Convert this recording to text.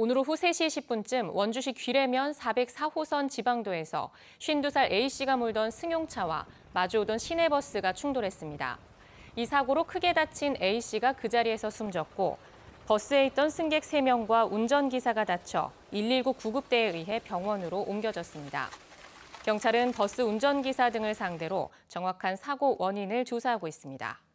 오늘 오후 3시 10분쯤 원주시 귀래면 404호선 지방도에서 52살 A씨가 몰던 승용차와 마주오던 시내버스가 충돌했습니다. 이 사고로 크게 다친 A씨가 그 자리에서 숨졌고 버스에 있던 승객 3명과 운전기사가 다쳐 119 구급대에 의해 병원으로 옮겨졌습니다. 경찰은 버스 운전기사 등을 상대로 정확한 사고 원인을 조사하고 있습니다.